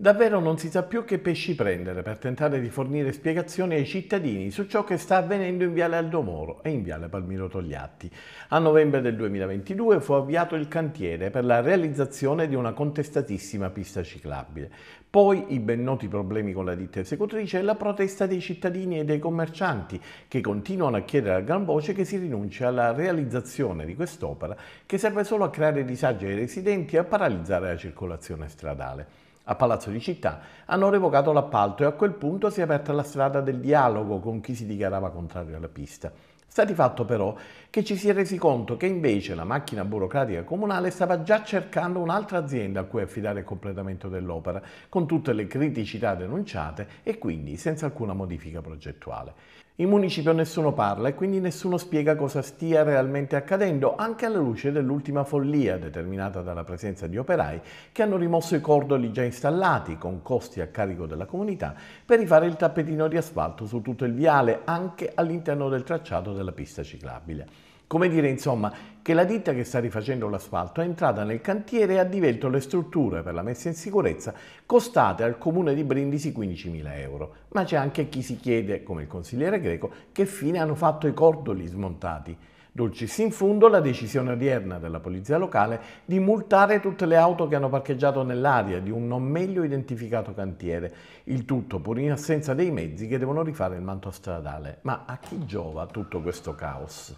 Davvero non si sa più che pesci prendere per tentare di fornire spiegazioni ai cittadini su ciò che sta avvenendo in Viale Aldo Moro e in Viale Palmiro Togliatti. A novembre del 2022 fu avviato il cantiere per la realizzazione di una contestatissima pista ciclabile. Poi i ben noti problemi con la ditta esecutrice e la protesta dei cittadini e dei commercianti che continuano a chiedere a gran voce che si rinunci alla realizzazione di quest'opera che serve solo a creare disagi ai residenti e a paralizzare la circolazione stradale. A Palazzo di Città hanno revocato l'appalto e a quel punto si è aperta la strada del dialogo con chi si dichiarava contrario alla pista. Sta di fatto però che ci si è resi conto che invece la macchina burocratica comunale stava già cercando un'altra azienda a cui affidare il completamento dell'opera, con tutte le criticità denunciate e quindi senza alcuna modifica progettuale. In municipio nessuno parla e quindi nessuno spiega cosa stia realmente accadendo, anche alla luce dell'ultima follia determinata dalla presenza di operai che hanno rimosso i cordoli già installati, con costi a carico della comunità, per rifare il tappetino di asfalto su tutto il viale, anche all'interno del tracciato della pista ciclabile. Come dire, insomma, che la ditta che sta rifacendo l'asfalto è entrata nel cantiere e ha divelto le strutture per la messa in sicurezza costate al comune di Brindisi 15.000 euro. Ma c'è anche chi si chiede, come il consigliere Greco, che fine hanno fatto i cordoli smontati. Dulcis in fundo la decisione odierna della polizia locale di multare tutte le auto che hanno parcheggiato nell'area di un non meglio identificato cantiere, il tutto pur in assenza dei mezzi che devono rifare il manto stradale. Ma a chi giova tutto questo caos?